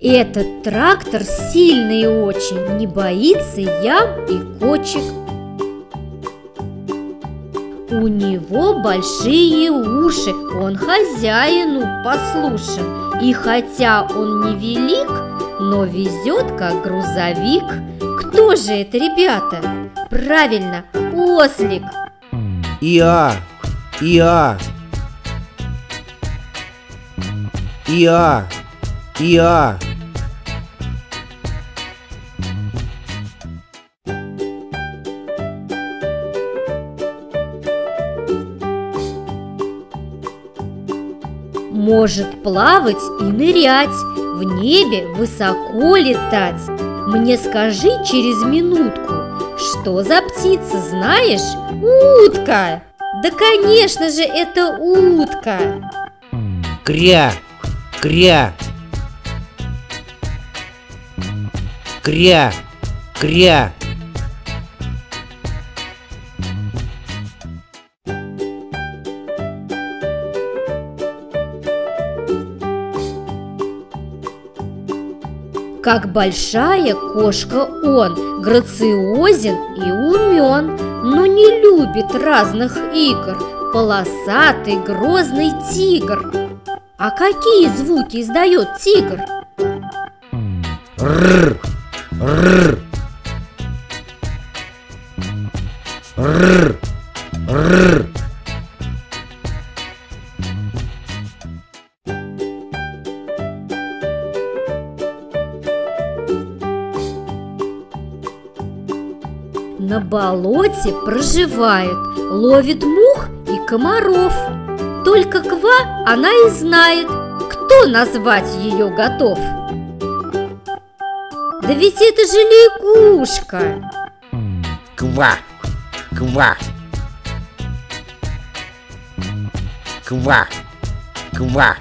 Этот трактор сильный очень, не боится ям и кочек. У него большие уши, он хозяину послушен. И хотя он не велик, но везет как грузовик. Кто же это, ребята? Правильно, ослик. Иа, Иа, Иа, Иа. Может плавать и нырять, в небе высоко летать. Мне скажи через минутку, что за птица, знаешь? Утка! Да, конечно же, это утка! Кря, кря. Кря, кря. Как большая кошка он, грациозен и умен, но не любит разных игр, полосатый грозный тигр. А какие звуки издает тигр? Рр, рр. Рр, рр. На болоте проживает, ловит мух и комаров. Только Ква она и знает, кто назвать ее готов. Да ведь это же лягушка! Ква, ква. Ква, ква.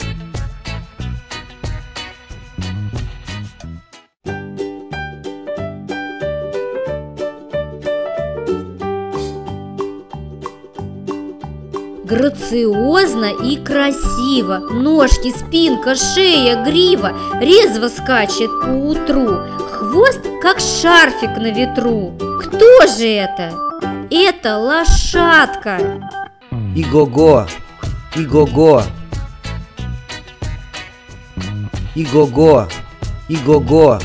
Грациозно и красиво Ножки, спинка, шея, грива Резво скачет по утру Хвост, как шарфик на ветру Кто же это? Это лошадка Иго-го, иго-го. Иго-го, иго-го.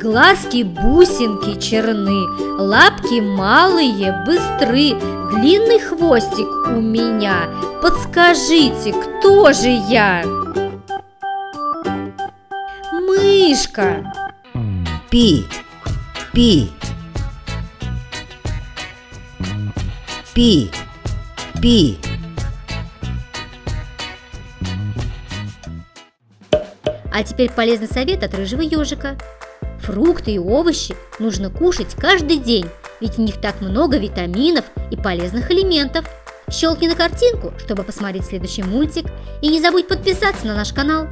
Глазки бусинки черны, лапки малые, быстры, длинный хвостик у меня. Подскажите, кто же я? Мышка! Пи, пи. Пи, пи. А теперь полезный совет от рыжего ежика. Фрукты и овощи нужно кушать каждый день, ведь в них так много витаминов и полезных элементов. Щелкни на картинку, чтобы посмотреть следующий мультик, и не забудь подписаться на наш канал.